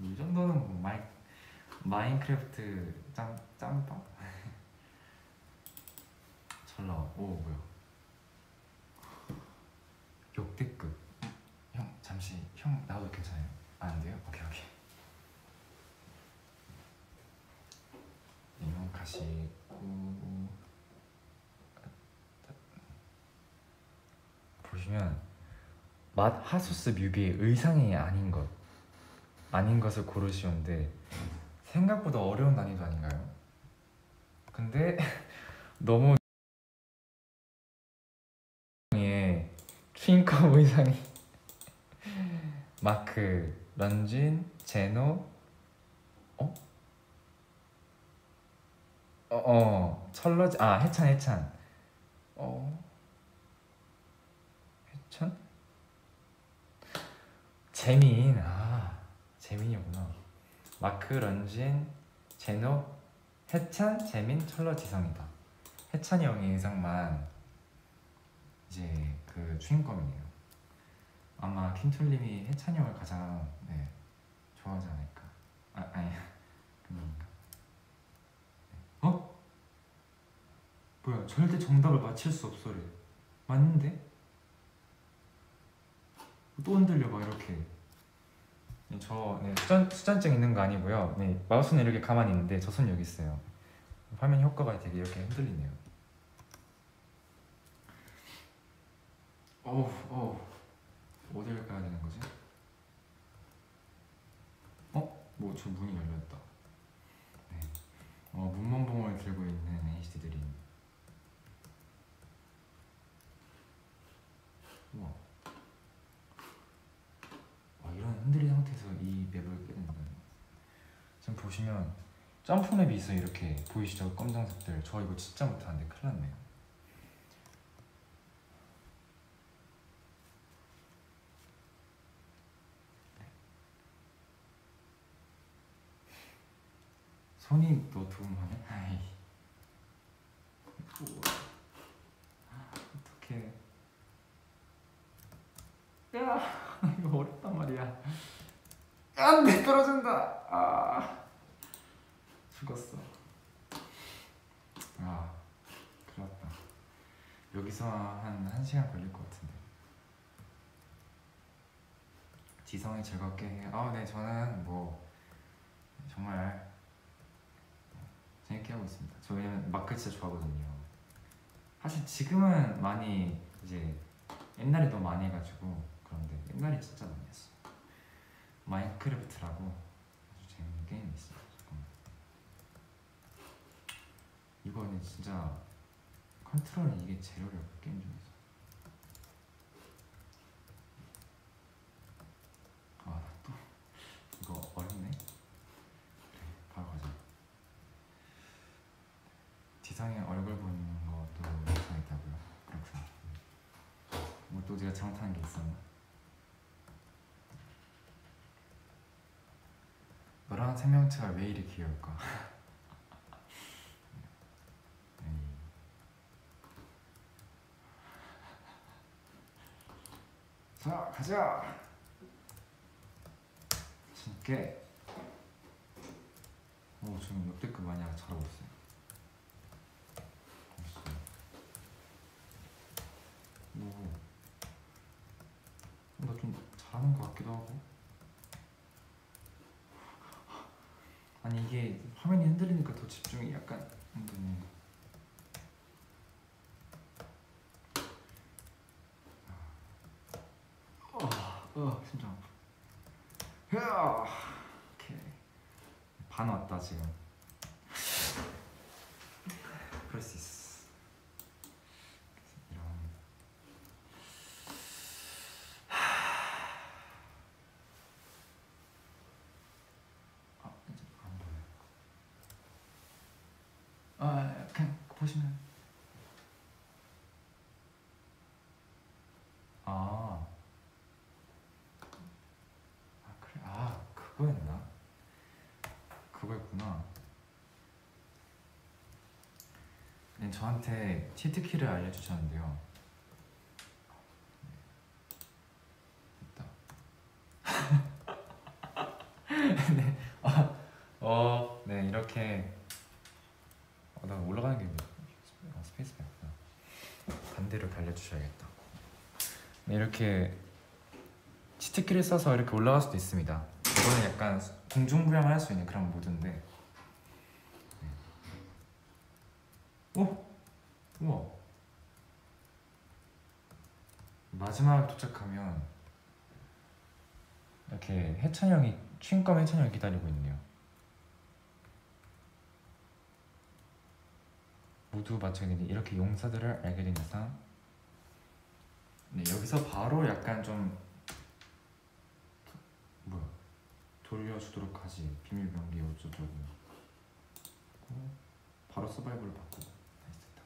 이 정도는 뭐 마이 마인크래프트 짬 짬밥? 천러. <laughs> 오 뭐야? 역대급. 형 잠시 형 나도 괜찮아요? 아, 안 돼요? 오케이 오케이. 이만 가시고 보시면 맛 하소스 뮤비의 의상이 아닌 것 아닌 것을 고르시는데 생각보다 어려운 난이도 아닌가요? 근데 <laughs> 너무 의 트윙컵 의상이 <laughs> 마크, 런쥔, 제노, 어? 어, 어 철러지, 아 해찬 해찬, 어 해찬? 재민, 아 재민이구나. 마크, 런쥔, 제노, 해찬, 재민, 철러, 지성이다. 해찬이 형의 의상만 이제 그 추인검이네요. 아마 킹툴님이 해찬이 형을 가장 네, 좋아하지 않을까. 아 아니 <laughs> 그런가. 어? 뭐야? 절대 정답을 맞힐 수 없어래. 맞는데? 또 흔들려 봐 이렇게. 네, 저 네, 수전 수전증 있는 거 아니고요. 네 마우스는 이렇게 가만히 있는데 저 손 여기 있어요. 화면 효과가 되게 이렇게 흔들리네요. 어우 어우 어디를 가야 되는 거지? 어? 뭐 저 문이 열렸다. 네. 어 문mon봉을 들고 있는 NCT들이. 우와. 와 이런 흔들린 상태에서 이 맵을 깨는다니. 지금 보시면 점프 맵이 있어요. 이렇게 보이시죠? 검정색들. 저 이거 진짜 못하는데 큰일 났네요. 손이 너? 아이. 어떡해. 야 <laughs> 이거 어렵단 말이야. 안돼 떨어진다. 아 죽었어 아 났다 여기서 한 1시간 걸릴 것 같은데 지성이 즐겁게 해아네 저는 뭐 정말 재밌게 하고 있습니다. 저 왜냐면 마크 진짜 좋아하거든요. 사실 지금은 많이 이제 옛날에 너무 많이 해가지고 그런데 옛날에 진짜 많이 했어. 마인크래프트라고 아주 재밌는 게임이 있어요. 잠깐만. 이거는 진짜 컨트롤은 이게 제일 어려워 게임 중에서. 아또 이거 어렵네. 그래 바로 가자. 지성의 얼굴 보는 것도 영상 있다고요? 그렇구나. 뭐또 제가 잘못한 게 있었나? 너랑 생명체가 왜 이리 귀여울까? <laughs> 자 가자. 오케이. 오 지금 역대급 많이 잘하고 있어요. 오. 나좀 잘하는 것 같기도 하고. 아니 이게 화면이 흔들리니까 더 집중이 약간 은근히. 어, 어 심장. 으아, 오케이. 반 왔다 지금. 그럴 수 있어. 이런. 아 이제 안 보여. 아 그냥 보시면. 아. 아 그래 아 그거였나? 그거였구나. 네, 저한테 티트키를 알려주셨는데요. 네, 어, <laughs> 어, 네 이렇게 어, 나 올라가는 게 어, 스페이스바구나. 반대로 달려주셔야겠다. 네, 이렇게 치트키를 써서 이렇게 올라갈 수도 있습니다. 이거는 약간 공중부양을 할 수 있는 그런 모드인데. 네. 오, 우와. 마지막 도착하면 이렇게 해찬 형이 킹검 해찬 형이 기다리고 있네요. 모두 마치게 되니 이렇게 용사들을 알게 된 이상. 네 여기서 바로 약간 좀 뭐야? 돌려주도록 하지. 비밀 병기 어쩌저쩌고 하고. 바로 서바이벌을 바꾸고 다시 됐다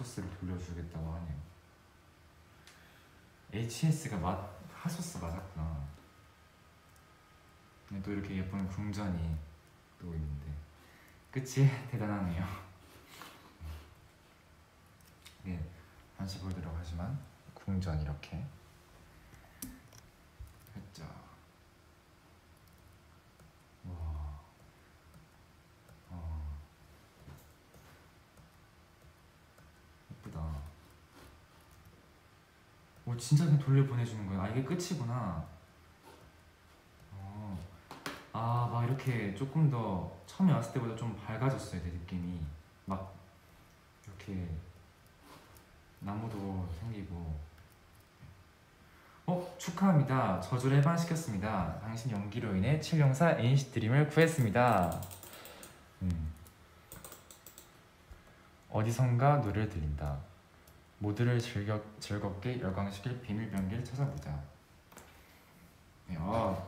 아 핫소스를 돌려주겠다고 하네요. HS가 맞 핫소스 맞았구나. 또 이렇게 예쁜 궁전이 또 있는데. 끝이 <laughs> 대단하네요. 네 다시 보여드리도록 하지만 궁전 이렇게 했죠. 와, 어, 예쁘다. 오 진짜 그냥 돌려 보내주는 거야. 아 이게 끝이구나. 어, 아막 이렇게 조금 더 처음에 왔을 때보다 좀 밝아졌어요 내 느낌이. 막 이렇게 나무도 생기고. 어 축하합니다. 저주를 해방시켰습니다. 당신 연기로 인해 칠룡사 NC 드림을 구했습니다. 음. 어디선가 노래를 들린다. 모두를 즐겨, 즐겁게 열광시킬 비밀 병기를 찾아보자. 네, 아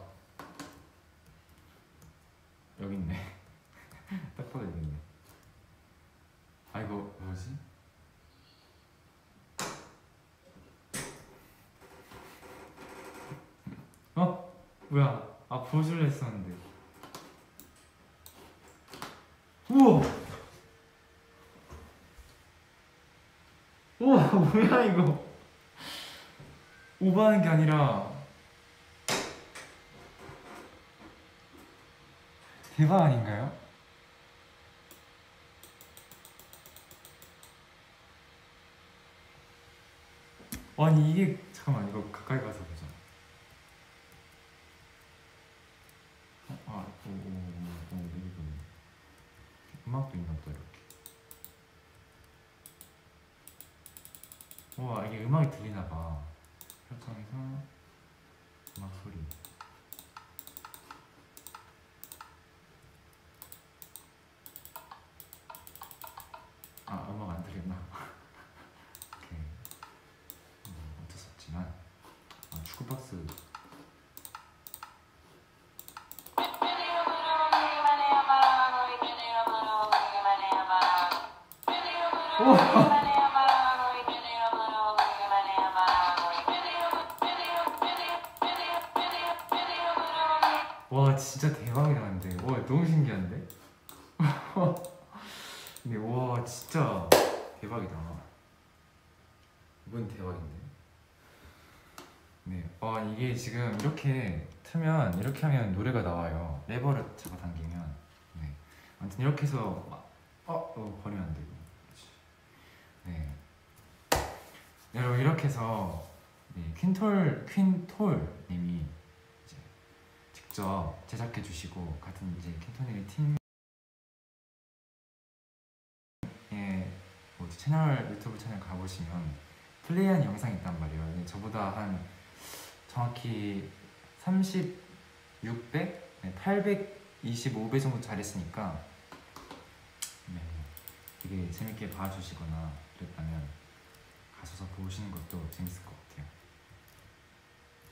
여기 있네. <laughs> 딱 봐도 여기 있네. 아 이거 뭐지? 어? 뭐야? 아 보여줄래 했었는데. 우와. 우와 뭐야 이거? 오버하는 게 아니라 대박 아닌가요? 아니 이게 잠깐만 이거 가까이 가서 보자. 어, 아, 오, 오, 오, 오, 이거 음악도 있나 보다 이렇 게. 와 이게 음악이 들리나 봐. 설정에서 음악 소리. 아 음악 안 들렸나? <laughs> 오케이. 음, 어쩔 수 없지만 아, 축구 박스. 지금 이렇게 틀면 이렇게 하면 노래가 나와요. 레버를 잡아당기면. 네. 아무튼 이렇게 해서 막 어, 어 버리면 안 되고. 네. 네, 여러분 이렇게 해서 네, 퀸톨 퀸톨 님이 이제 직접 제작해 주시고 같은 이제 퀸톨님의 팀의 뭐 채널 유튜브 채널 가보시면 플레이한 영상이 있단 말이에요. 저보다 한 정확히 36배, 네, 825배 정도 잘했으니까 네, 되게 재밌게 봐주시거나 그랬다면 가셔서 보시는 것도 재밌을 것 같아요.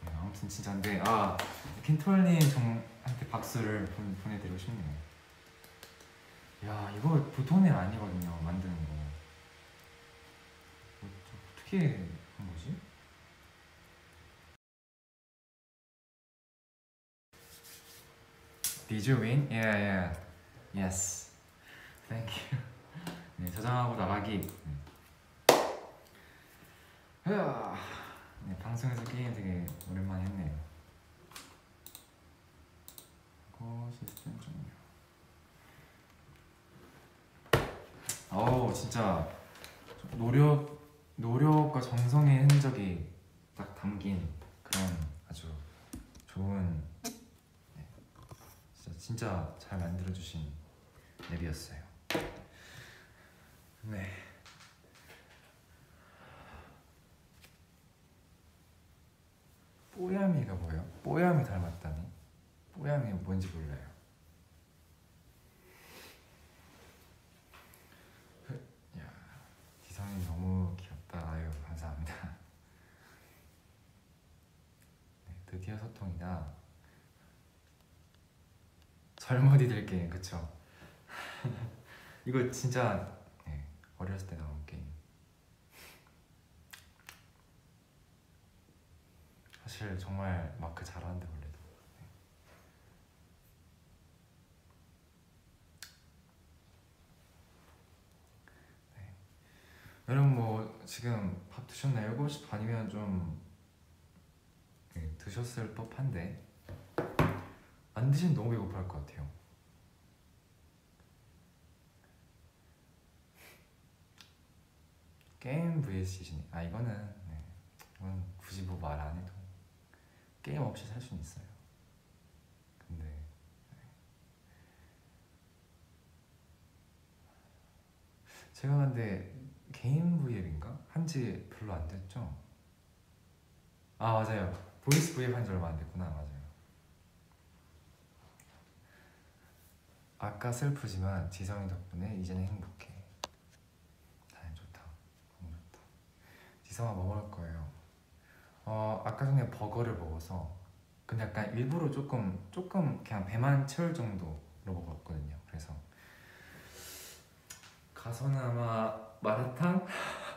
네, 아무튼 진짜 근데 아 킨톨님 정한테 박수를 보, 보내드리고 싶네요. 야 이거 보통 일 아니거든요 만드는 거. 어, 어떻게 한 거지? Did you win? Yeah, yeah. Yes. Thank you. 네, 저장하고 나가기. 으아. 네, 방송에서 게임 되게 오랜만에 했네요. 고 시스템 종료. 어우 진짜 노력 노력과 정성의 흔적이 딱 담긴 그런 아주 좋은 네, 진짜 잘 만들어 주신 랩이었어요. 네. 뽀야미가 뭐예요? 뽀야미 닮았다니? 뽀야미 뭔지 몰라요. 야, 지성이 너무 귀엽다. 아유 감사합니다. 네, 드디어 소통이다. 될 게임 그쵸? <laughs> 이거 진짜 네, 어렸을 때 나온 게임. 사실 정말 마크 잘하는데 원래도. 네. 네. 여러분 뭐 지금 밥 드셨나요? 7시 반이면 좀 네, 드셨을 법한데 안 드시면 너무 배고플 것 같아요. 게임 vs 시즌 아 이거는 네. 이건 굳이 뭐 말 안 해도 게임 없이 살 수는 있어요. 근데 네. 제가 근데 개인 V앱인가 한지 별로 안 됐죠? 아 맞아요. voice V앱 한지 얼마 안 됐구나 맞아요. 아까 슬프지만 지성이 덕분에 이제는 행복해. 다행 좋다. 너무 좋다. 지성아 뭐 먹을 거예요? 어 아까 전에 버거를 먹어서 근데 약간 일부러 조금 조금 그냥 배만 채울 정도로 먹었거든요. 그래서 가서는 아마 마라탕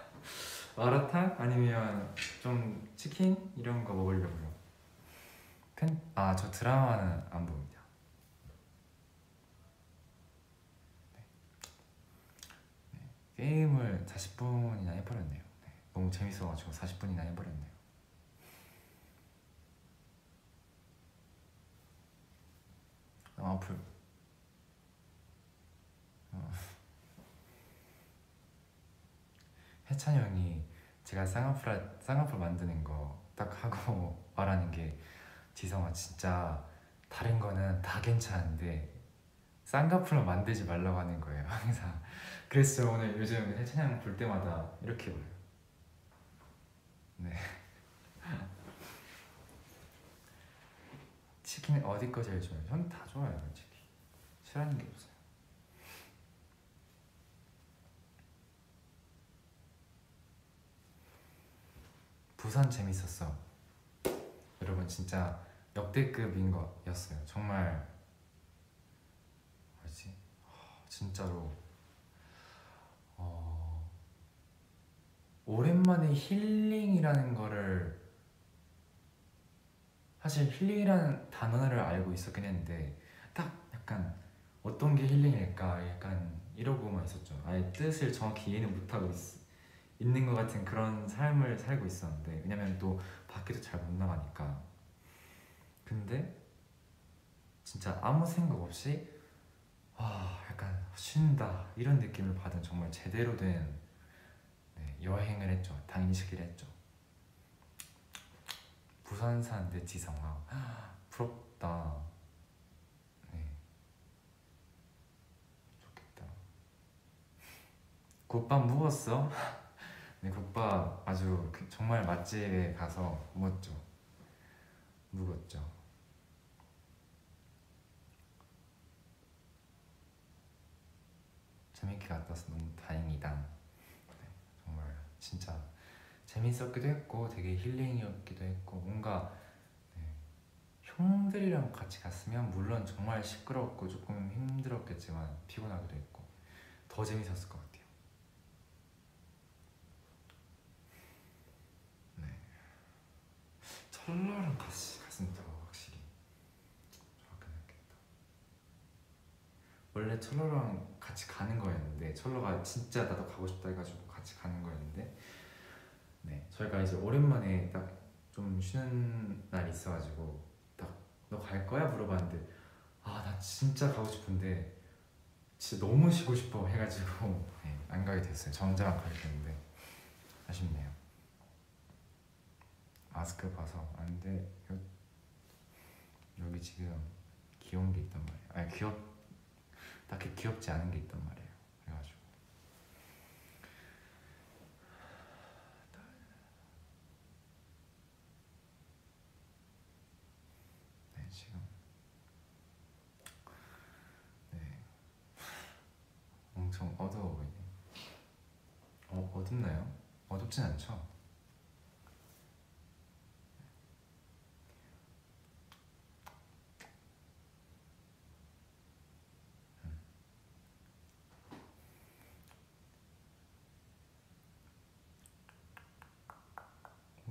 <laughs> 마라탕 아니면 좀 치킨 이런 거 먹으려고요. 팬? 아저 드라마는 안 봅니다. 게임을 40분이나 해버렸네요. 네, 너무 재밌어가지고 40분이나 해버렸네요. 아, 아플. 어. <laughs> 해찬이 형이 제가 쌍꺼풀 쌍꺼풀 만드는 거 딱 하고 <laughs> 말하는 게 지성아 진짜 다른 거는 다 괜찮은데 쌍꺼풀을 만들지 말라고 하는 거예요 항상 그래서 오늘 요즘 해찬이 형볼 때마다 이렇게 울어요. 네. <laughs> 치킨 어디 거 제일 좋아해요? 저는 다 좋아요 솔직히. 싫어하는 게 없어요. 부산 재밌었어. 여러분 진짜 역대급인 거였어요. 정말. 뭐지? 진짜로 어, 오랜만에 힐링이라는 거를 사실 힐링이라는 단어를 알고 있었긴 했는데 딱 약간 어떤 게 힐링일까 약간 이러고만 있었죠. 아예 뜻을 정확히 이해는 못하고 있, 있는 것 같은 그런 삶을 살고 있었는데 왜냐면 또 밖에도 잘 못 나가니까. 근데 진짜 아무 생각 없이 와 약간 쉰다 이런 느낌을 받은 정말 제대로 된 네, 여행을 했죠. 당일치기를 했죠. 부산 사는데 지성아 부럽다. 네 좋겠다. 국밥 묵었어? <laughs> 네 국밥 아주 그- 정말 맛집에 가서 묵었죠. 묵었죠. 재밌게 갔다 와서 너무 다행이다. 네, 정말 진짜 재밌었기도 했고 되게 힐링이었기도 했고 뭔가 네, 형들이랑 같이 갔으면 물론 정말 시끄럽고 조금 힘들었겠지만 피곤하기도 했고 더 재밌었을 것 같아요. 네, 철러랑 같이 갔으면 더 확실히 좋았긴 했겠다. 원래 철러랑 같이 가는 거였는데 철러가 진짜 나도 가고 싶다 해가지고 같이 가는 거였는데 네 저희가 이제 오랜만에 딱 좀 쉬는 날이 있어가지고 딱 너 갈 거야? 물어봤는데 아 나 진짜 가고 싶은데 진짜 너무 쉬고 싶어. 해가지고 <laughs> 네, 안 가게 됐어요. 저 혼자만 가게 됐는데 아쉽네요. 마스크 봐서 안돼. 여기 지금 귀여운 게 있단 말이에요. 아니 귀엽 딱히 귀엽지 않은 게 있단 말이에요. 그래가지고 네 지금 네 엄청 어두워 보이네. 어 어둡나요? 어둡진 않죠?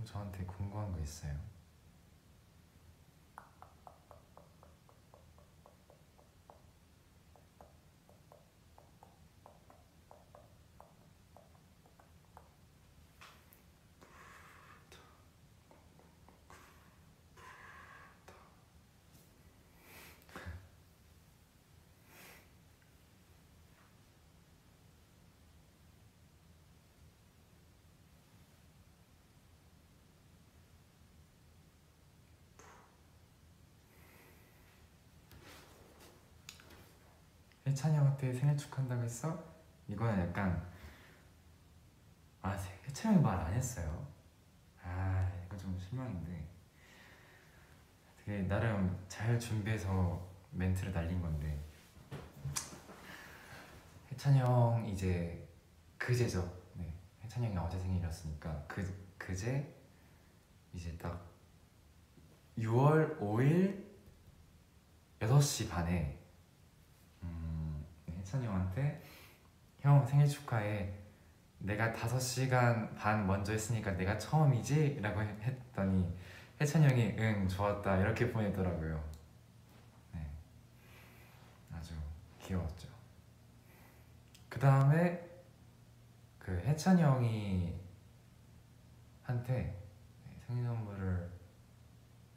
뭐 저한테 궁금한 거 있어요? 혜찬이 형한테 생일 축하한다고 했어? 이거는 약간 아 혜찬이 형이 말 안 했어요. 아 이거 좀 실망인데 되게 나름 잘 준비해서 멘트를 날린 건데 혜찬이 형 이제 그제죠. 네 혜찬이 형이 어제 생일이었으니까 그 그제 이제 딱 6월 5일 6시 반에 찬이 형한테 형 생일 축하해. 내가 5시간 반 먼저 했으니까 내가 처음이지? 라고 해- 했더니 혜찬이 형이 응 좋았다. 이렇게 보내더라고요. 네. 아주 귀여웠죠. 그 다음에 그 혜찬이 형이 한테 생일 선물을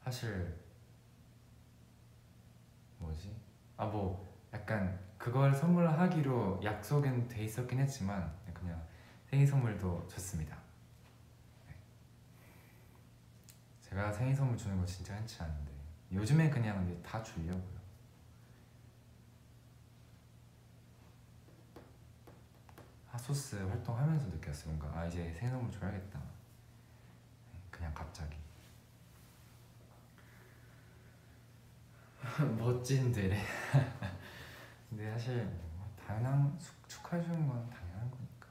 사실 뭐지? 아뭐 약간 그걸 선물하기로 약속은 돼 있었긴 했지만 그냥 생일 선물도 줬습니다. 네. 제가 생일 선물 주는 거 진짜 흔치 않은데 요즘에 그냥 다 주려고요. 핫소스 활동하면서 느꼈어요. 뭔가 아 이제 생일 선물 줘야겠다. 네, 그냥 갑자기. <laughs> 멋진들의 근데 사실 뭐 당연한 축- 축하해 주는 건 당연한 거니까.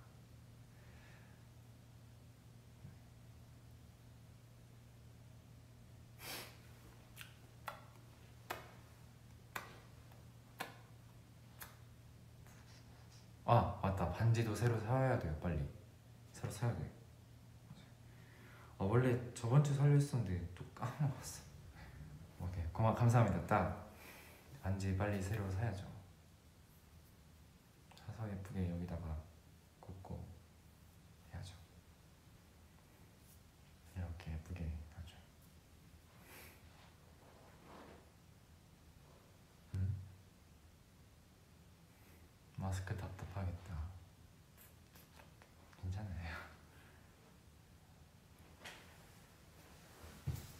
아 맞다. 반지도 새로 사야 돼요 빨리. 새로 사야 돼. 아, 원래 저번 주 살려 했었는데 또 까먹었어. 오케이. 고마 감사합니다. 딱 반지 빨리 새로 사야죠 예쁘게 여기다가 꽂고 해야죠 이렇게 예쁘게 하죠 마스크 답답하겠다. 괜찮아요.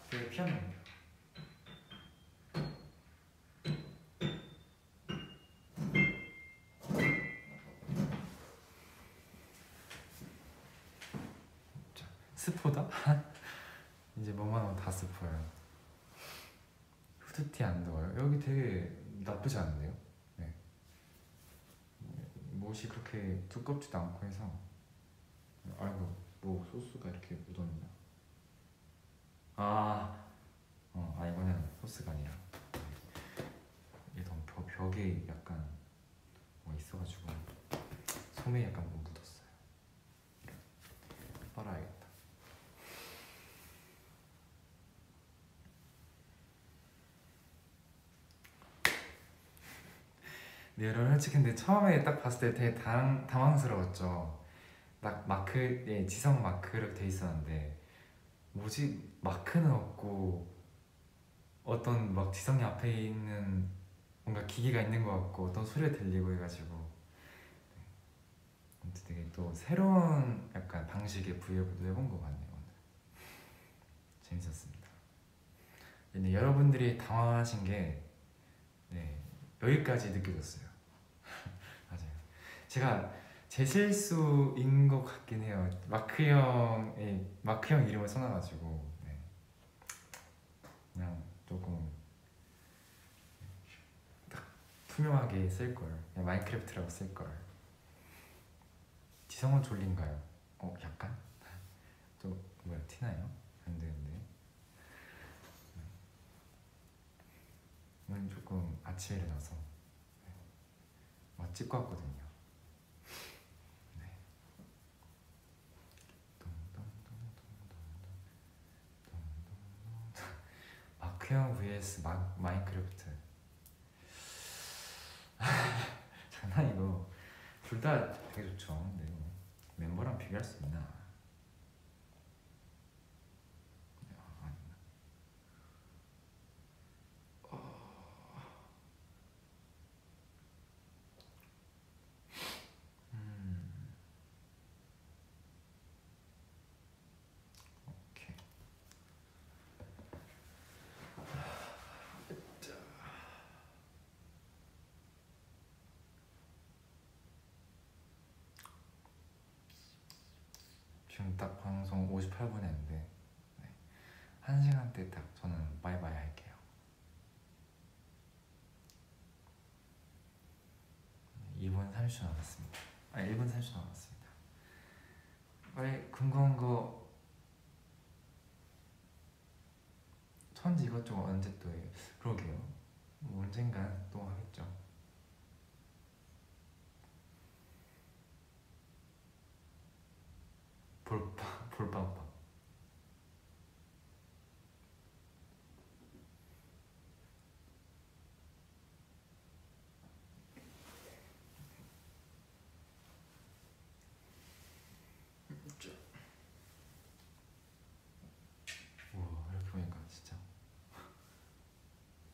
되게 피아노. 자, 스포다? <laughs> 이제 뭐만 하면 다 스포요. 후드티 안 더워요? 여기 되게 나쁘지 않은데요? 네. 못이 그렇게 두껍지도 않고 해서 아이고 뭐 소스가 이렇게 묻었나? 아, 어, 아 이거는 소스가 아니라 이게 너무 벽, 벽에 약간 뭐 있어가지고 솜에 약간 뭐 묻었어요. 빨아야겠다. 네, 여러분 솔직히 근데 처음에 딱 봤을 때 되게 당, 당황스러웠죠. 딱 마크에 지성 마크로 돼 있었는데 뭐지 마크는 없고 어떤 막 지성이 앞에 있는 뭔가 기계가 있는 것 같고 어떤 소리가 들리고 해가지고 네. 아무튼 되게 또 새로운 약간 방식의 브이로그도 해본 것 같네요 오늘 재밌었습니다. 근데 여러분들이 당황하신 게 네, 여기까지 느껴졌어요. <laughs> 맞아요. 제가 제 실수인 것 같긴 해요. 마크 형의 마크 형 이름을 써놔가지고 네. 그냥 조금 딱 투명하게 쓸 걸. 그냥 마인크래프트라고 쓸 걸. 지성은 졸린가요? 어 약간 <laughs> 좀 뭐야 티나요? 안 되는데. 오늘 조금 아침에 일어나서 네. 왔거든요. 네. 마크형 vs 마, 마인크래프트. 장난이고 둘다 되게 좋죠. 근데 뭐 멤버랑 비교할 수 있나? 지금 딱 방송 58분 했는데 네. 한 시간대 딱 저는 바이바이 할게요. 2분 30초 남았습니다. 아 1분 30초 남았습니다. 빨리 궁금한 거 천지 이것저것 언제 또 해요? 그러게요. 뭐 언젠간 또 하겠죠. 볼빵 볼빵빵. 우와 이렇게 보니까 진짜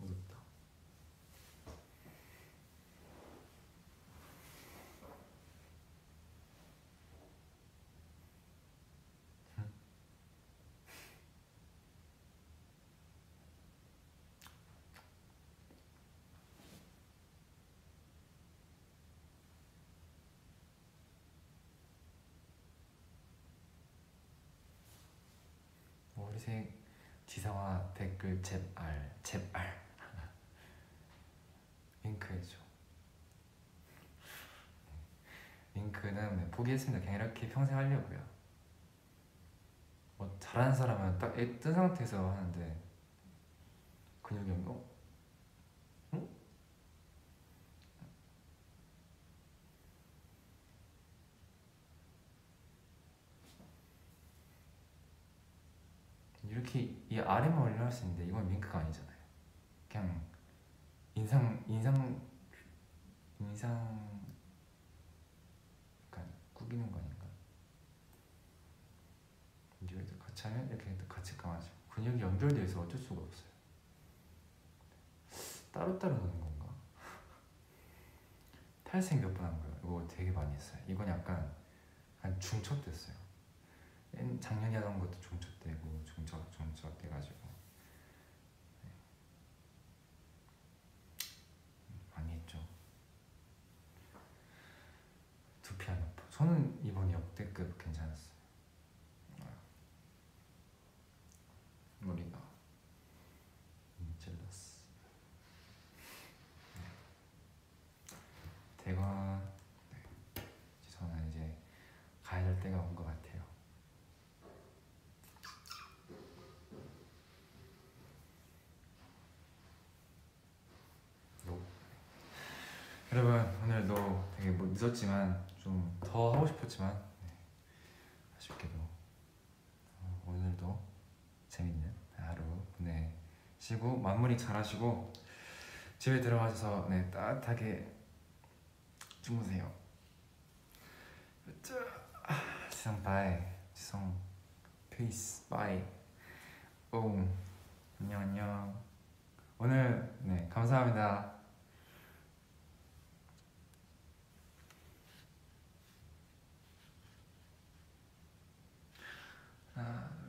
어둡다. 머리색 지상화 댓글 잽알 잽알. 링크해줘. <laughs> 링크는 네, 포기했습니다. 그냥 이렇게 평생 하려고요. 뭐 잘하는 사람은 딱 뜬 상태에서 하는데 근육이 없는 거? 응? 이렇게 이 아래만 올려할 수 있는데 이건 링크가 아니잖아요. 그냥 인상 인상 인상 약간 구기는 거니까. 이걸 또 같이 하면 이렇게 또 같이 감아줘. 근육이 연결되어 있어 어쩔 수가 없어요. 따로 따로 노는 건가? <laughs> 탈색 몇 번 한 거예요? 이거 되게 많이 했어요. 이건 약간 한 중첩 됐어요. 옛- 작년에 하던 것도 중첩 되고 중첩 중첩 돼가지고 네. 많이 했죠. 두피 안 아파. 저는 이번 역대 있었지만 좀 더 하고 싶었지만 네. 아쉽게도 어, 오늘도 재밌는 하루 보내시고 마무리 잘하시고 집에 들어가셔서 네, 따뜻하게 주무세요. 아, 지성 bye 지성 face bye 오 안녕 안녕 오늘 네 감사합니다. uh,